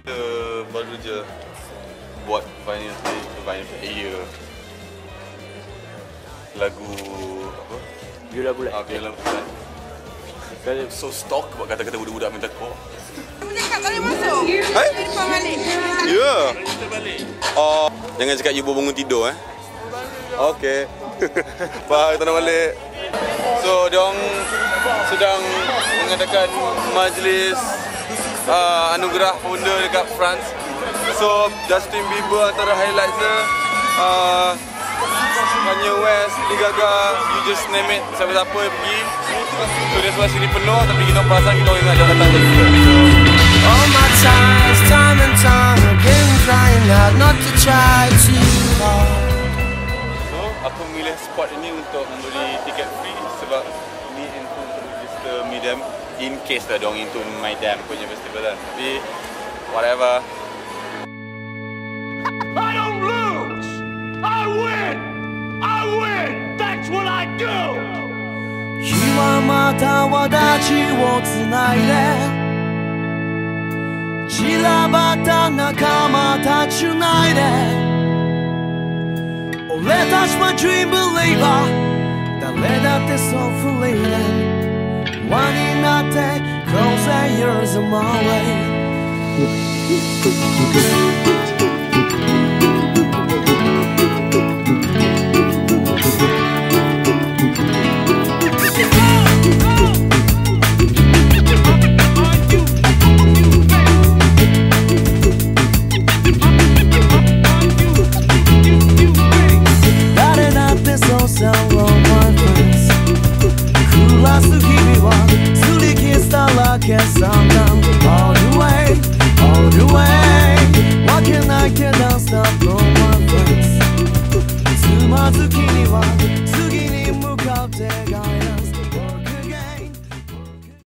Kita baru je buat vinyl stage, vinyl player lagu apa? Biola bulat. Ah, Biola bulat. Saya so stock buat kata-kata budak-budak minta kau. Cakap tak boleh masuk. Eh? Telefon balik. Ya. Oh, jangan cakap you bangun tidur eh. Okey. Pak, tanah balik. So, diorang sedang mengadakan majlis uh, anugerah founder dekat France. So, Justin Bieber antara highlights dia uh, Kanye West, Lady Gaga, you just name it, siapa-siapa pergi. So, dia sebab sini penuh tapi kita perasan kita orang dia datang tadi. All my times, time and time again, trying hard not to try too hard. So, aku memilih spot ini untuk membeli tiket free sebab ini untuk register me them in case lah diorang into my damn punya festival kan. Tapi, whatever. I don't lose. I win. I win. That's what I do. 日はまた私をつないで散らばった仲間たちないで俺たちは Dream Believer 誰 だって So Fleeting 輪になって Close the years of my way「 まず君は次に向かう手紙